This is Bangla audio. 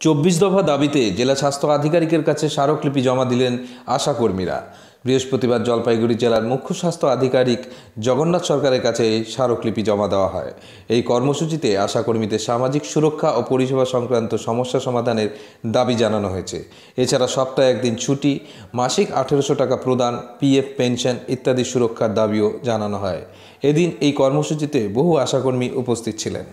চব্বিশ দফা দাবিতে জেলা স্বাস্থ্য আধিকারিকের কাছে স্মারকলিপি জমা দিলেন আশাকর্মীরা। বৃহস্পতিবার জলপাইগুড়ি জেলার মুখ্য স্বাস্থ্য আধিকারিক জগন্নাথ সরকারের কাছে এই স্মারকলিপি জমা দেওয়া হয়। এই কর্মসূচিতে আশাকর্মীদের সামাজিক সুরক্ষা ও পরিষেবা সংক্রান্ত সমস্যা সমাধানের দাবি জানানো হয়েছে। এছাড়া সপ্তাহে একদিন ছুটি, মাসিক আঠেরোশো টাকা প্রদান, পিএফ, পেনশন ইত্যাদি সুরক্ষার দাবিও জানানো হয়। এদিন এই কর্মসূচিতে বহু আশাকর্মী উপস্থিত ছিলেন।